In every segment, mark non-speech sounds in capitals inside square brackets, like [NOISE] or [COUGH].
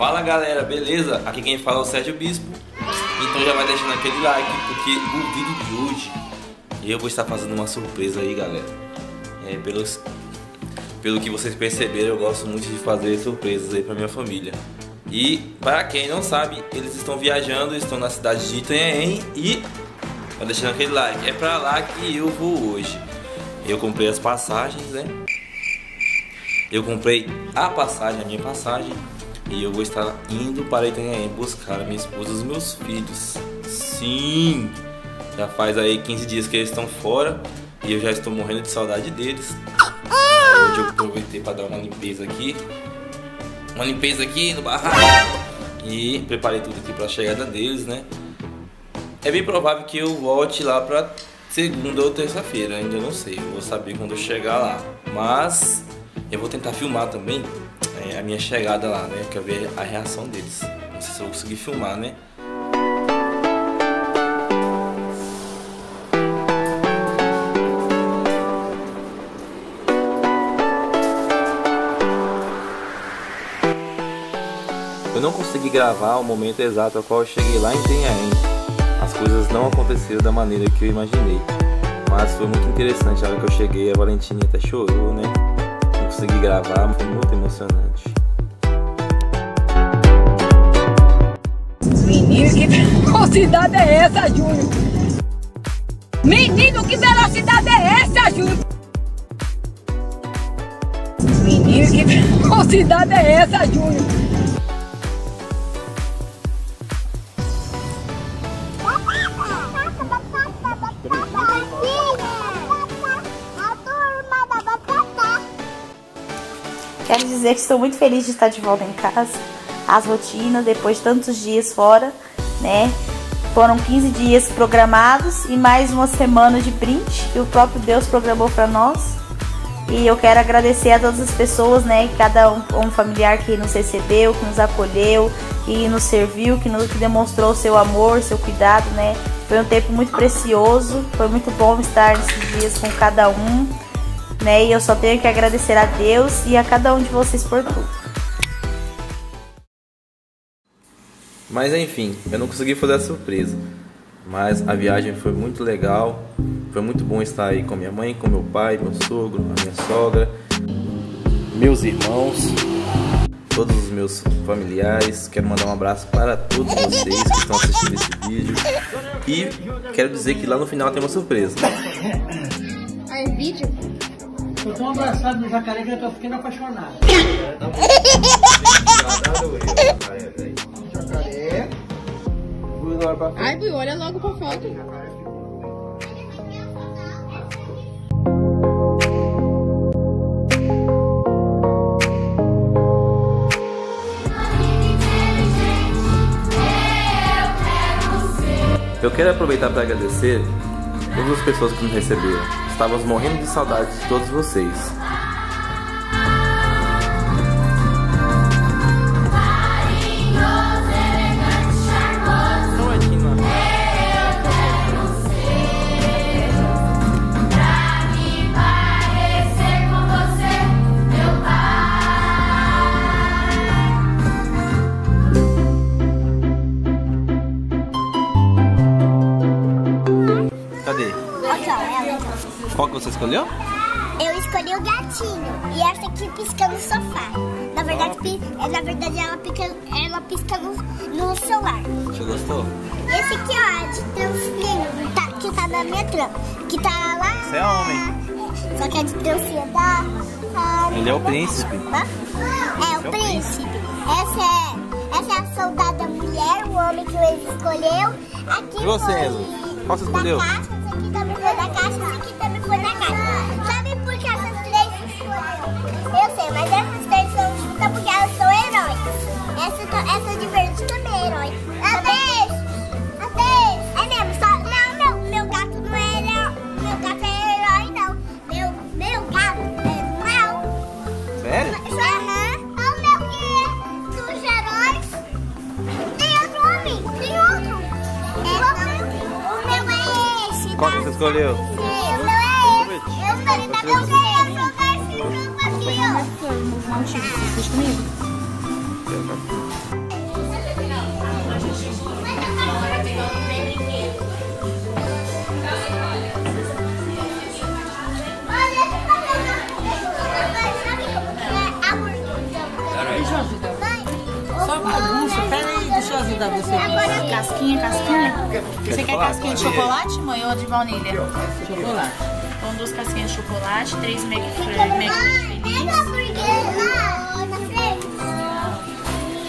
Fala galera, beleza? Aqui quem fala é o Sérgio Bispo. Então já vai deixando aquele like, porque o vídeo de hoje eu vou estar fazendo uma surpresa aí, galera. É, pelos, pelo que vocês perceberam, eu gosto muito de fazer surpresas aí pra minha família. E para quem não sabe, eles estão viajando, estão na cidade de Itanhaém e vai deixando aquele like. É pra lá que eu vou hoje. Eu comprei as passagens, né? Eu comprei a passagem, a minha passagem e eu vou estar indo para Itanhaém buscar a minha esposa e os meus filhos. Sim! Já faz aí 15 dias que eles estão fora e eu já estou morrendo de saudade deles. Hoje eu aproveitei para dar uma limpeza aqui. Uma limpeza aqui no barraco. E preparei tudo aqui para a chegada deles, né? É bem provável que eu volte lá para segunda ou terça-feira, ainda não sei. Eu vou saber quando eu chegar lá. Mas eu vou tentar filmar também é, a minha chegada lá, né? Quero ver a reação deles. Não sei se eu vou conseguir filmar, né? Eu não consegui gravar o momento exato ao qual eu cheguei lá em Tenhaém. As coisas não aconteceram da maneira que eu imaginei. Mas foi muito interessante. A hora que eu cheguei, a Valentina até chorou, né? Consegui gravar, foi muito emocionante. Menino, que velocidade é essa, Júnior? Menino, que velocidade é essa, Júnior? Menino, que velocidade é essa, Júnior? Dizer que estou muito feliz de estar de volta em casa. As rotinas, depois de tantos dias fora, né? Foram 15 dias programados e mais uma semana de brinde que o próprio Deus programou para nós. E eu quero agradecer a todas as pessoas, né? Cada um, um familiar que nos recebeu, que nos acolheu, que nos serviu, que, nos, que demonstrou seu amor, seu cuidado, né? Foi um tempo muito precioso, foi muito bom estar nesses dias com cada um né? E eu só tenho que agradecer a Deus e a cada um de vocês por tudo. Mas enfim, eu não consegui fazer a surpresa. Mas a viagem foi muito legal. Foi muito bom estar aí com minha mãe, com meu pai, meu sogro, a minha sogra, meus irmãos, todos os meus familiares. Quero mandar um abraço para todos vocês que estão assistindo esse vídeo. E quero dizer que lá no final tem uma surpresa. [LAUGHS] É vídeo? Tô tão abraçado no jacaré que eu tô ficando apaixonado. [LAUGHS] Jacaré. Ai, Bui, olha logo pra foto. Eu quero aproveitar para agradecer todas as pessoas que me receberam. Estávamos morrendo de saudade de todos vocês. Qual que você escolheu? Eu escolhi o gatinho e essa aqui pisca no sofá. Na verdade, é, na verdade ela, pica, ela pisca no, no celular. Você gostou? Esse aqui, ó, é de trancinha, tá, que tá na minha trança. Que tá lá. Você é homem. É, só que é de trancinha da. Ele é o príncipe. Hã? É, o príncipe. Essa é, essa é a soldada mulher, o homem que ele escolheu. Aqui E você, Enzo? Qual você escolheu? Da caixa, esse aqui também foi da esse aqui também foi da caixa. Sabe por que essas três escolheu? Eu sei, mas essas três são juntas porque elas são heróis. Essa, to- essa de verde também é herói. Até Até É mesmo, só. Não, meu, meu gato não é herói. Meu gato é herói, não. Meu, meu gato é mal. Sério? Aham. O meu que dos heróis. Tem outro homem, tem outro. É, o meu é esse. Qual tá? que você escolheu? Tira esse comigo? Só bagunça. Deixa eu ajudar você. Casquinha, casquinha. Você quer casquinha de chocolate, mãe, ou de baunilha? Chocolate. Então, duas casquinhas de chocolate, três Mac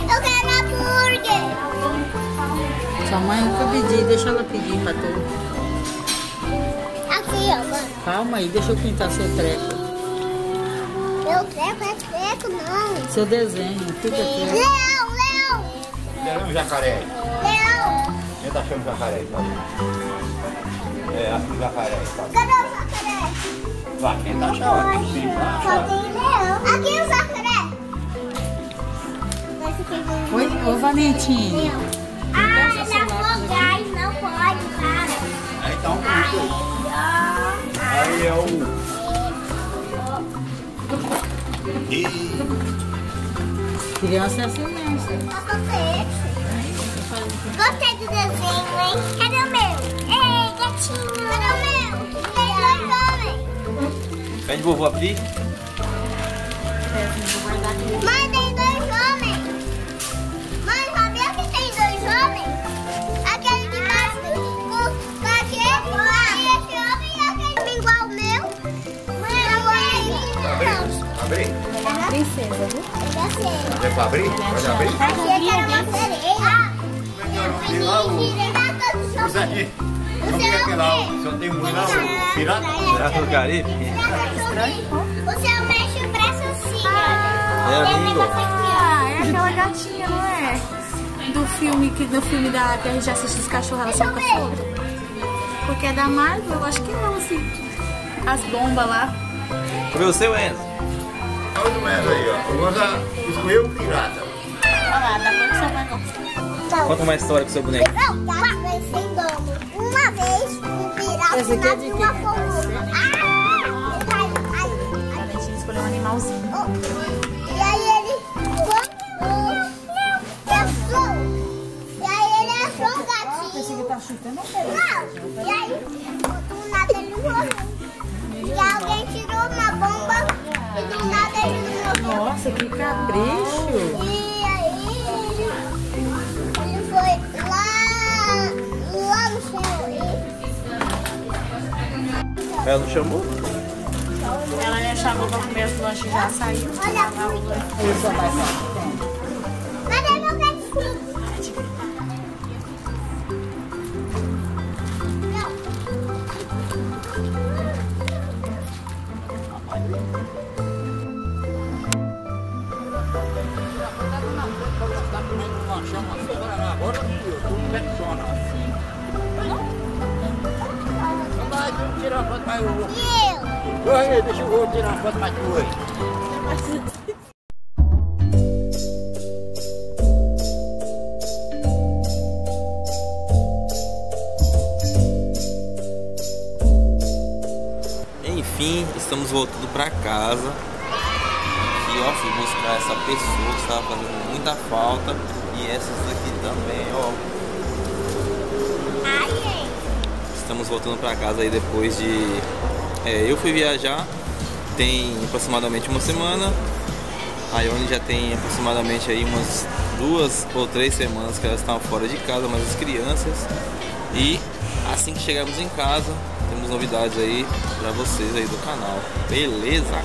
Eu quero hambúrguer. Sua mãe nunca pediu, deixa ela pedir pra tu. Aqui, ó, mano. Calma aí, deixa eu pintar seu treco. Meu treco é treco, não. Seu desenho, fica quieto. Leão, leão. Era um jacaré. Leão. Tá achando jacaré, tá? É, acho que jacaré, tá? Cadê o jacaré? Vai, quem tá achando? Só tem leão. Aqui o jacaré. Oi, ô Valentim. Ah, ele afogar, não pode, para. Aí tá um ponto. Aí é o... Criança é assim do Cadê o meu? Ei, gatinho! Cadê o meu? Tem dois homens. Pede vovô abrir. Mãe, tem dois homens. Mãe, sabia que tem dois homens? Aquele de baixo com com aquele e esse homem e aquele igual ao meu. Mãe, abrir? é princesa, viu? Eu. É pra abrir? Pode abrir? Achei que era uma sereia. Tem lá o... Pirata Usa aqui. Não tem aquele lá, o- só tem um o pirata. Pirata do Caribe. O seu mexe o braço assim, É ó. a Tem um língua. negócio aqui, Ah, é aquela gatinha, não é? Do filme, que, do filme da que a gente assiste os cachorros, ela solta fogo. Porque é da Marvel, eu acho que não, assim. As bombas lá. Foi o seu, Enzo? Olha o Enzo aí, ó. Agora escolheu o pirata. Olha lá, da cor que seu pai gosta. ó. Conta uma história com seu boneco. Não, tá vencendo. Uma vez, um pirata nasceu uma fogo. Ah! Ai, ai, A ai. Valentina escolheu um animalzinho. Oh. E aí ele... E aí ele achou um gatinho. tá chutando Não. E aí, do nada ele morreu. E alguém tirou uma bomba e do nada ele morreu. Nossa, que capricho. E Ela não chamou? Ela me chamou pra comer os lanches já saiu. E, olha, cadê meu gatinho? Agora tudo persona assim. Foto mais o E eu? Deixa eu tirar a foto mais tu aí. Enfim, estamos voltando pra casa. Aqui, ó, fui buscar essa pessoa que estava fazendo muita falta. E essas daqui também, ó. Estamos voltando pra casa aí depois de. É, eu fui viajar tem aproximadamente uma semana. A Ione já tem aproximadamente aí umas duas ou três semanas que elas estão fora de casa, mas as crianças. E assim que chegarmos em casa, temos novidades aí pra vocês aí do canal. Beleza?